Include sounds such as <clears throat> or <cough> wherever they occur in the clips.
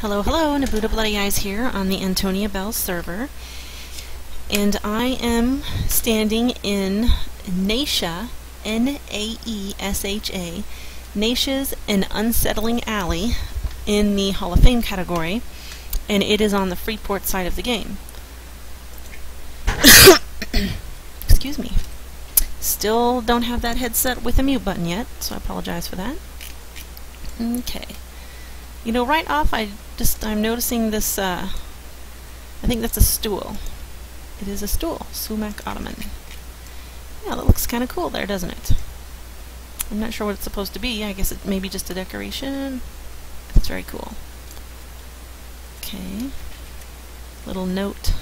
Hello, hello, Nabuda Bloody Eyes here on the Antonia Bayle server. And I am standing in Naesha, N-A-E-S-H-A, Naesha's An Unsettling Alley in the Hall of Fame category, and it is on the Freeport side of the game. <coughs> Excuse me. Still don't have that headset with a mute button yet, so I apologize for that. Okay. You know, right off, I just I'm noticing this. Uh, I think that's a stool. It is a stool, sumac ottoman. Yeah, that looks kind of cool there, doesn't it? I'm not sure what it's supposed to be. I guess it may be just a decoration. That's very cool. Okay. Little note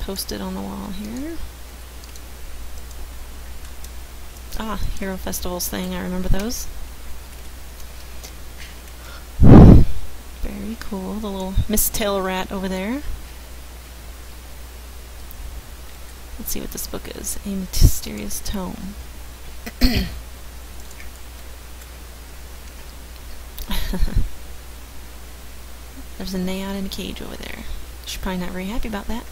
posted on the wall here. Ah, Hero Festivals thing. I remember those. Very cool. The little Misttail rat over there. Let's see what this book is. A Mysterious Tome. <coughs> There's a Naod in a cage over there. She's probably not very happy about that.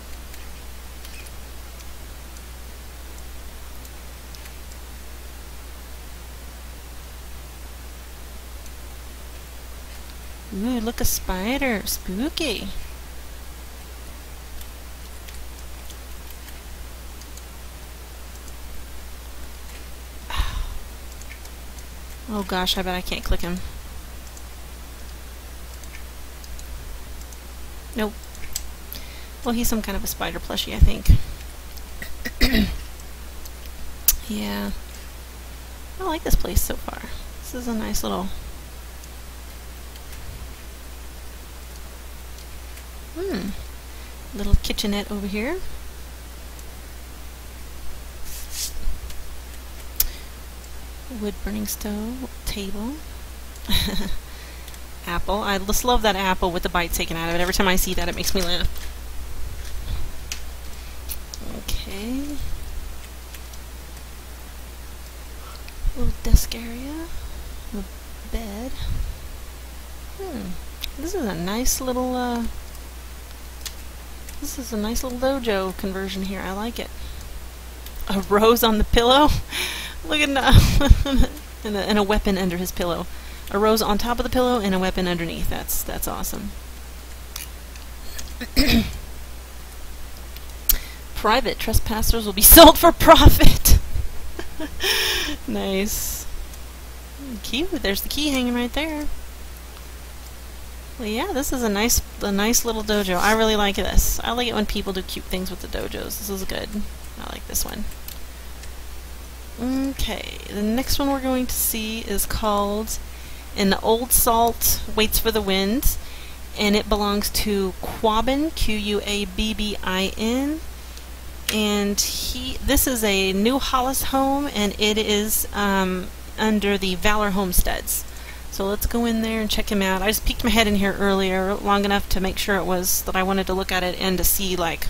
Ooh, look a spider. Spooky. <sighs> Oh gosh, I bet I can't click him. Nope. Well, he's some kind of a spider plushie, I think. <coughs> yeah. I like this place so far. This is a nice little Hmm. Little kitchenette over here. Wood burning stove, table. <laughs> apple. I just love that apple with the bite taken out of it. Every time I see that, it makes me laugh. Okay. Little desk area. The bed. Hmm. This is a nice little, uh, this is a nice little dojo conversion here. I like it. A <laughs> rose on the pillow? <laughs> Look at that. <laughs> and, a, and a weapon under his pillow. A rose on top of the pillow and a weapon underneath. That's that's awesome. <coughs> Private trespassers will be sold for profit. nice. Cute. There's the key hanging right there. Yeah, this is a nice, a nice little dojo. I really like this. I like it when people do cute things with the dojos. This is good. I like this one. Okay, the next one we're going to see is called An the Old Salt Waits for the Wind, and it belongs to Quabbin, Q-U-A-B-B-I-N, and he. This is a new Halas home, and it is um, under the Valor Homesteads. So let's go in there and check him out. I just peeked my head in here earlier long enough to make sure it was that I wanted to look at it and to see like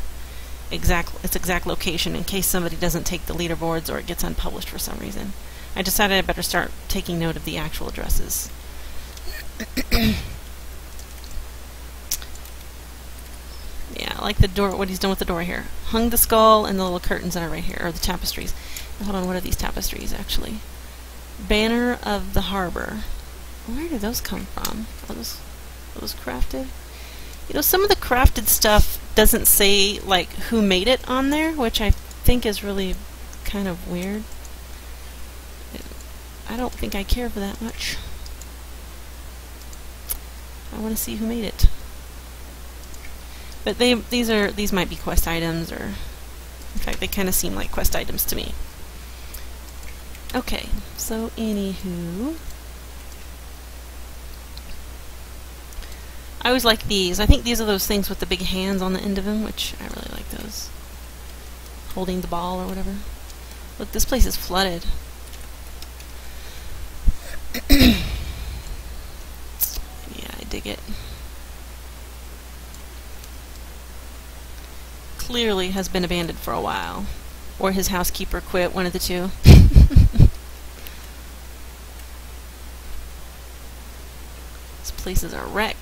exact its exact location in case somebody doesn't take the leaderboards or it gets unpublished for some reason. I decided I better start taking note of the actual addresses. <coughs> yeah, I like the door, what he's done with the door here. Hung the skull and the little curtains that are right here, or the tapestries. Hold on, what are these tapestries actually? Banner of the Harbor. Where did those come from? Are those, are those crafted? You know, some of the crafted stuff doesn't say, like, who made it on there, which I think is really kind of weird. I don't think I care for that much. I want to see who made it. But they these are these might be quest items or in fact they kind of seem like quest items to me. Okay, so anywho I always like these. I think these are those things with the big hands on the end of them, which I really like those. Holding the ball or whatever. Look, this place is flooded. <coughs> yeah, I dig it. Clearly has been abandoned for a while. Or his housekeeper quit, one of the two. <laughs> this place is a wreck.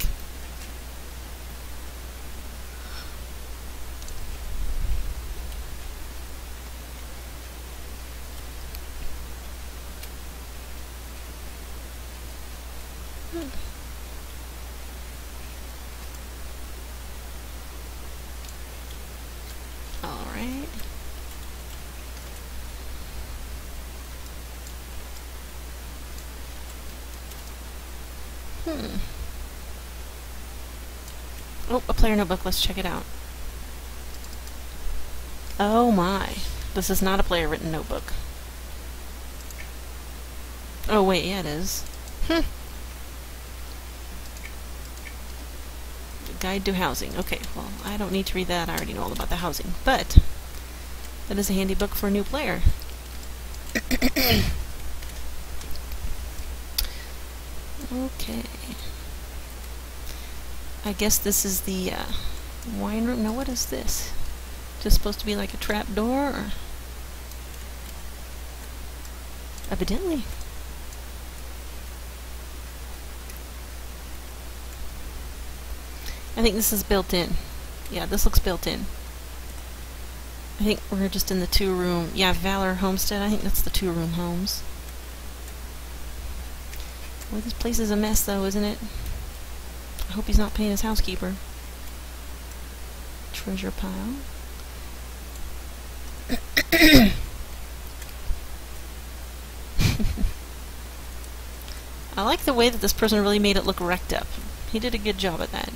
Alright. Hmm. Oh, a player notebook. Let's check it out. Oh my. This is not a player written notebook. Oh wait, yeah it is. Hmm. Guide to housing. Okay, well, I don't need to read that. I already know all about the housing. But, that is a handy book for a new player. <coughs> okay. I guess this is the uh, wine room. Now, what is this? Just supposed to be like a trap door? Or? Evidently. I think this is built in. Yeah, this looks built in. I think we're just in the two room. Yeah, Valor Homestead. I think that's the two room homes. Well, this place is a mess though, isn't it? I hope he's not paying his housekeeper. Treasure pile. <coughs> I like the way that this person really made it look wrecked up. He did a good job at that.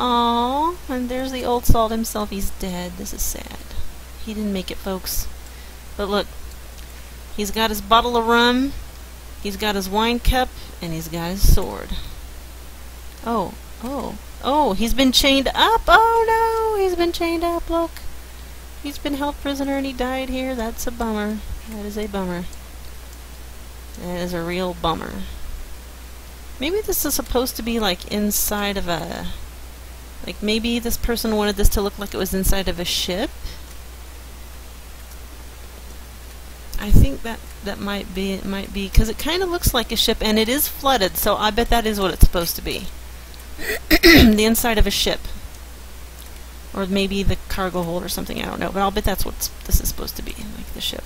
Aww, and there's the old salt himself. He's dead. This is sad. He didn't make it, folks. But look, he's got his bottle of rum, he's got his wine cup, and he's got his sword. Oh, oh, oh, he's been chained up. Oh no, he's been chained up. Look, he's been held prisoner and he died here. That's a bummer. That is a bummer. That is a real bummer. Maybe this is supposed to be like inside of a like maybe this person wanted this to look like it was inside of a ship. I think that that might be it might be because it kind of looks like a ship and it is flooded, so I bet that is what it's supposed to be. <clears throat> the inside of a ship. Or maybe the cargo hold or something, I don't know, but I'll bet that's what this is supposed to be, like the ship.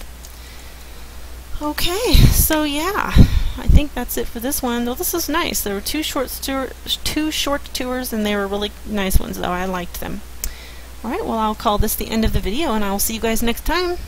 Okay, so yeah, I think that's it for this one. Though this is nice. There were two short two short tours, and they were really nice ones. Though I liked them. All right, well I'll call this the end of the video, and I'll see you guys next time.